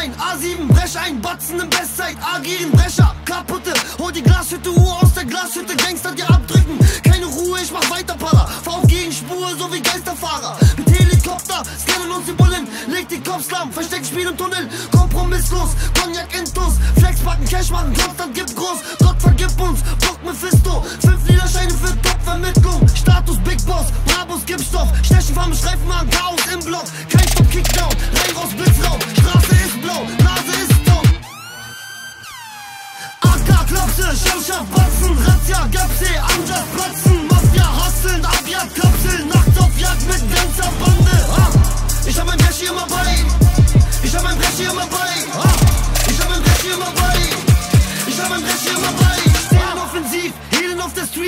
S-Line, A7, brech ein, Batzen im Bestzeit, agieren, Brecher, kaputte, hol die Glashütte, Uhr aus der Glashütte, Gangster dir abdrücken, keine Ruhe, ich mach weiter, Para, fahr auf Gegenspur, so wie Geisterfahrer, mit Helikopter, scannen uns die Bullen, leg die Cops lahm, versteck Spiel im Tunnel, kompromisslos, Cognac Intus, Flex packen, Cash machen, konstant gib groß, Gott vergib uns, Bock Mephisto, fünf Liederscheine für Top-Vermittlung, Status Big Boss, Brabus Gipsstoff, Stechen, Farben, Streifen, Chaos im Block, kein Stop, Kickdown, rein raus, Blitzraum, Straße ist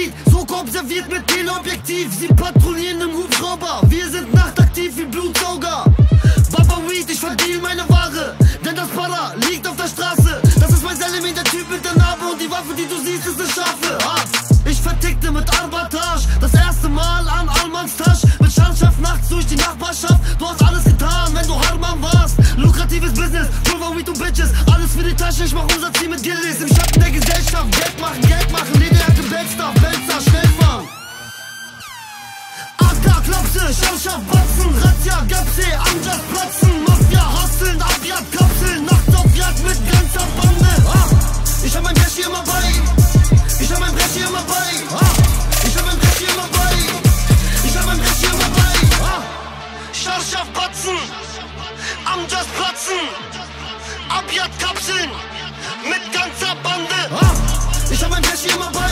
Street, so observiert mit Teleobjektiv. Sie patrouillieren im Hubschrauber, wir sind nachtaktiv wie Blutsauger. Baba Weed, ich verdiene meine Ware, denn das Para liegt auf der Straße. Das ist mein Selim, der Typ mit der Narbe und die Waffe, die du siehst, ist eine Weed und Bitches. Alles für die Tasche, ich mach Umsatz hier mit Gillis. Im Schatten der Gesellschaft, Geld machen, Geld machen. Lederjacke, Beltstar, Belzer, schnell fahren. AK, Klopse, Schauschaf, Batzen, Razzia, Gapse, Amjad, Platzen, Mafia, Hasseln, Abjad, Kapseln, nachts auf Jagd mit ganzer Bande. Ah, ich hab mein Brechi immer bei, ich hab mein Brechi immer bei, ah, ich hab mein Brechi immer bei, ich hab mein Brechi immer bei, ah, Schauschaf, Batzen, Amjad, Platzen, Abjad-Kapseln mit ganzer Bande. Ah, ich hab mein Fläschchen immer bei